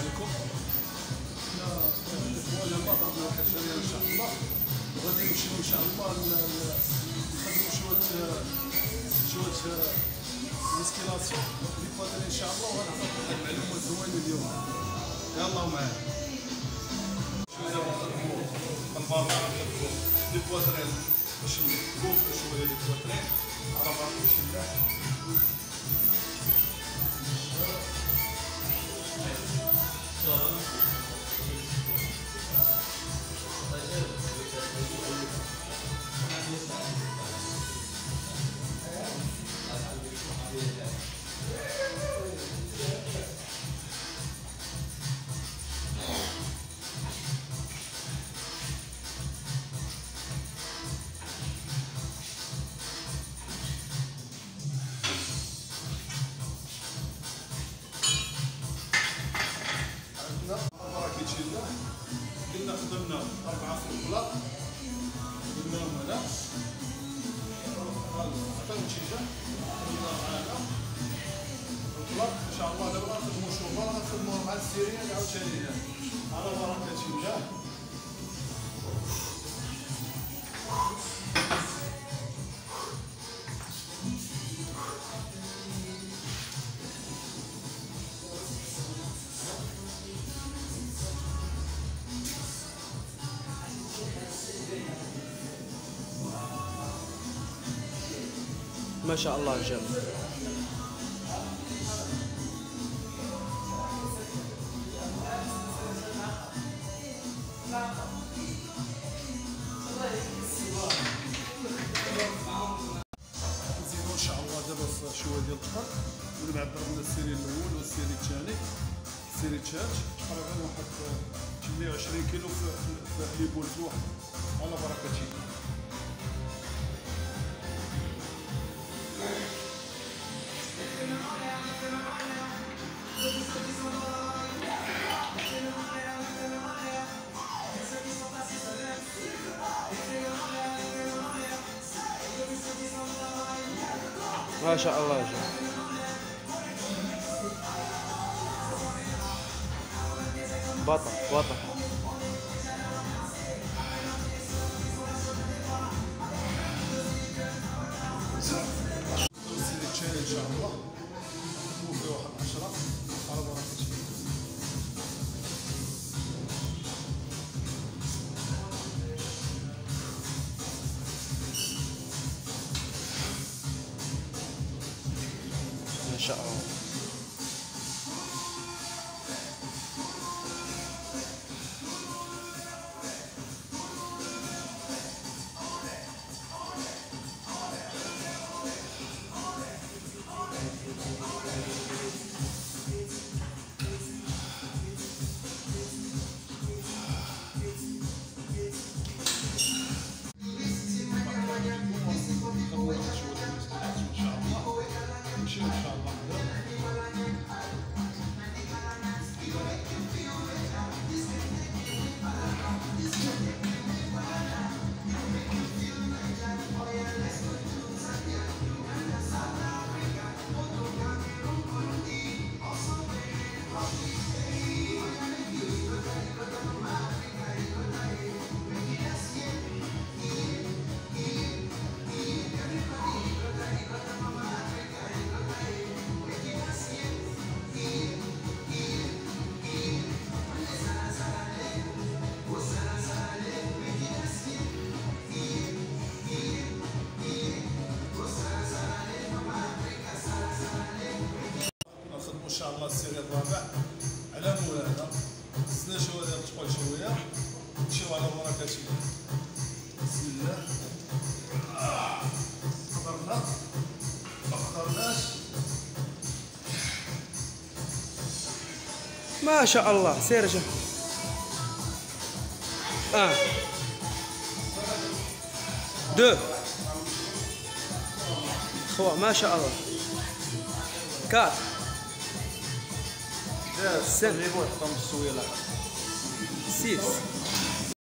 عليكم البطل من واحد الشريعه ان شاء الله وغادي نمشيو ان شاء الله نخدموا شوية شوية مسكيلاسيون لي باتري ان شاء الله وغنعطيكم واحد المعلومات اليوم يلا معايا البابا لي بواترين باش نكوفوا شوية لي بواترين على بركه الله كنا خدمنا أربعة في البلاط. خدمناهم هنا. عطاو نتيجة خدمنا معانا البلاط. إن شاء الله. دابا غنخدمو شوفة غنخدمو مع السيريان عاوتاني على بركة الله. شاء الله جاب نزيدو ان شاء الله. دابا شوية ديال التفرق من بعد ضربنا ال série الأول وال série الثاني. ال série الثالث تقريبا واحد 28 كيلو في les poulies واحد على بركه الله ما شاء الله جاب بطل بطل. ما نمشيو ان شاء الله نبداو نخدمو ان شاء الله ال série الرابع على مولانا زدنا شوية الثقل شوية نمشيو على بركه الله بسم الله. قدرنا ما قدرناش ما شاء الله. سير جا ان دو. خوا ما شاء الله. كات. 7. 6.